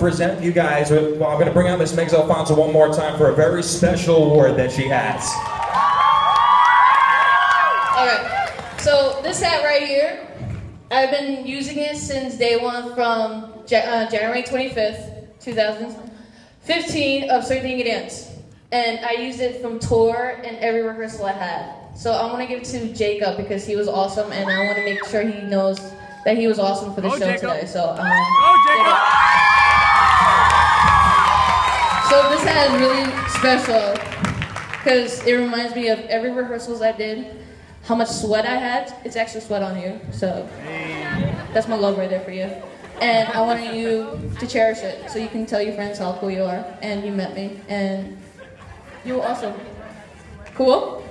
present you guys with, well, I'm going to bring out Miss Megs Alfonso one more time for a very special award that she has. All right, so this hat right here, I've been using it since day one from Ja- uh, January 25th, 2015 of Sardinga Dance. And I used it from tour and every rehearsal I had. So I want to give it to Jacob because he was awesome and I want to make sure he knows that he was awesome for the show Jacob. today. So, um, Go, Jacob! So this hat is really special because it reminds me of every rehearsals I did, how much sweat I had. It's extra sweat on you, so that's my love right there for you. And I want you to cherish it so you can tell your friends how cool you are and you met me and you were awesome. Cool?